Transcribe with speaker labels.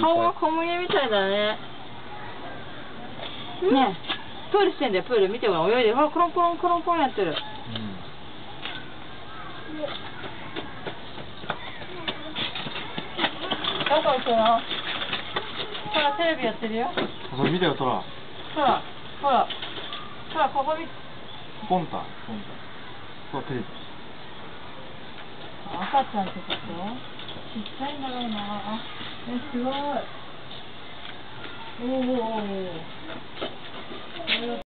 Speaker 1: 顔が小麦みたいだね。ね。え、プールしてんだよ、プール。見てごらん、泳いでる。ほら、コロンコロンコロンコロンやってる。どこ行くの？ほら、テレビやってるよ。
Speaker 2: うんそれ見てよトラ。
Speaker 1: ほら、ほら。ほら、ここ見
Speaker 2: ポンタ。ポンタ。そうテレビ。
Speaker 1: 赤ちゃんってこと？ちっちゃいんだろうな。え、すごい。おお